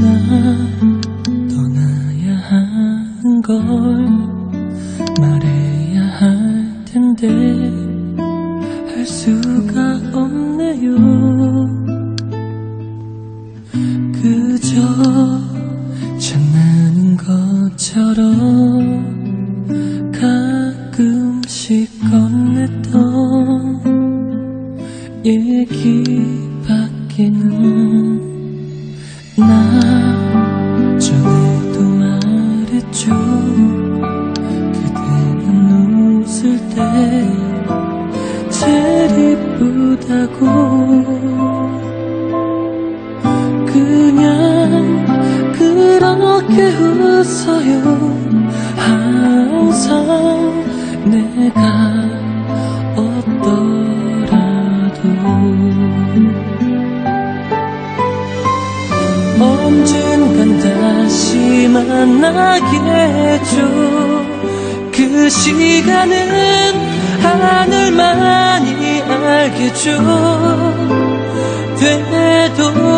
나 떠나야 하는 걸 말해야 할 텐데 할 수가 없네요. 그저 장난인 것처럼 가끔씩 건넸던 얘기밖에는 이쁘다고 그냥 그렇게 웃어요. 항상 내가 없더라도 언젠간 다시 만나겠죠 그 시간은 하늘만이 알겠죠 되도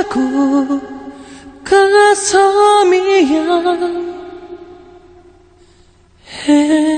aku kesamian. Hey.